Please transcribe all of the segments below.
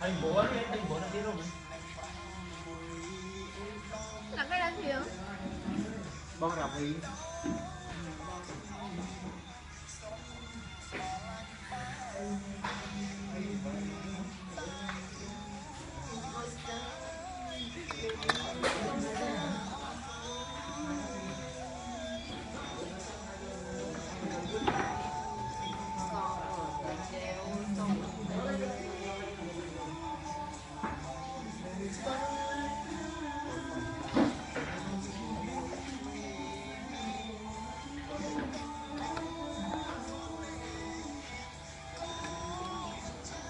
anh bố đi anh bố nó biết không là cái đó thiếu bao đọc ý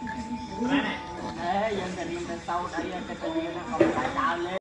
Ren dân tình yên tên sau đây, cái tình yên nó không phải tạo lên.